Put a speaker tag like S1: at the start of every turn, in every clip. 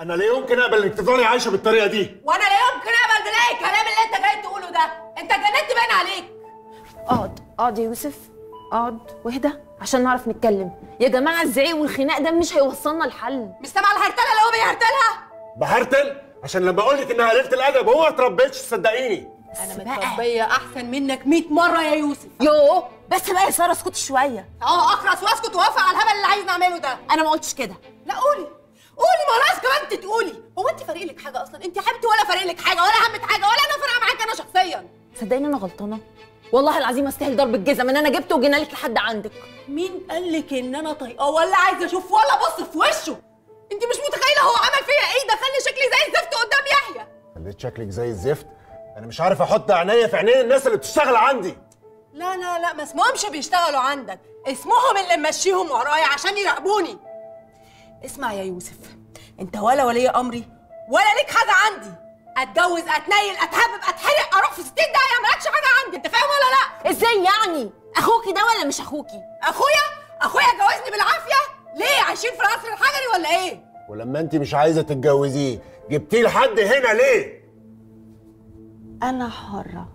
S1: أنا لا يمكن أقبل إنك تفضلي عايشة بالطريقة دي.
S2: وأنا لا يمكن أقبل بلاقي الكلام اللي أنت جاي تقوله ده. أنت جننت باين عليك.
S3: اقعد اقعد يا يوسف. اقعد واهدى عشان نعرف نتكلم. يا جماعة الزعيق والخناق ده مش هيوصلنا لحل.
S2: مش سامعه الهرتلة اللي هو بيهرتلها؟
S1: بهرتل؟ عشان لما أقول لك إنها قليله الأدب هو ما اتربيتش صدقيني.
S3: أنا.
S2: متربية أحسن منك 100 مرة يا يوسف.
S3: يوه بس بقى يا ساره اسكتي شوية.
S2: آه اخرس وأسكت ووافق على الهبل اللي عايز نعمله ده.
S3: أنا ما قلتش كده.
S2: لا قولي. قولي ما ناقص كمان انت تقولي. هو انت فارق لك حاجة أصلا؟ انت حبيبتي ولا فارق لك حاجة ولا همت حاجة ولا أنا فارقة معاك أنا شخصيا.
S3: صدقيني أنا غلطانة. والله العظيم أستاهل ضرب الجزم إن أنا جبته وجينا لك لحد عندك.
S2: مين قال لك إن أنا طايقاه ولا عايزه أشوف. ولا ابص في وشه. انت مش متخيلة هو عمل فيا إيه؟ ده خلي شكلي زي الزفت قدام يحيى.
S1: خليت شكلك زي الزفت. أنا مش عارف أحط عينيا في عينين الناس اللي بتشتغل عندي.
S2: لا لا لا ما اسمهمش بيشتغلوا عندك. اسمهم اللي ممشيهم ورايا عشان يراقبوني. اسمع يا يوسف انت ولا ولي أمري ولا ليك حاجة عندي. أتجوز أتنيل أتهبب أتحرق أروح في 60 دقيقه مالكش حاجة عندي. انت فاهم ولا لا؟
S3: إزاي يعني؟ أخوكي ده ولا مش أخوكي؟
S2: أخويا؟ أخويا جوزني بالعافية. ليه؟ عايشين في العصر الحجري ولا إيه؟
S1: ولما انت مش عايزة تتجوزيه جبتيه لحد هنا ليه؟
S2: أنا حرة.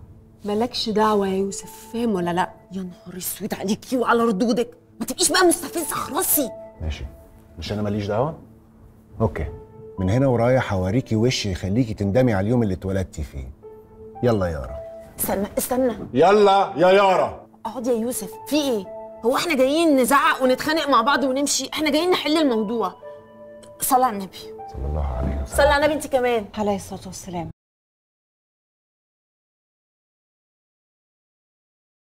S2: مالكش دعوة يا يوسف فاهم ولا لا؟
S3: يا نهار أسود عليكي وعلى ردودك. ما تبقيش بقى مستفزة خلاصي.
S1: ماشي. مش أنا ماليش دعوة؟ أوكي. من هنا ورايح هوريكي وش يخليكي تندمي على اليوم اللي اتولدتي فيه. يلا يا يارا
S3: استنى استنى.
S1: يلا يا يارا.
S3: اقعد يا يوسف. في إيه؟ هو إحنا جايين نزعق ونتخانق مع بعض ونمشي؟ إحنا جايين نحل الموضوع. صلى على النبي.
S1: صلى الله عليه وسلم.
S3: صلى على النبي انت كمان.
S4: عليه الصلاة والسلام.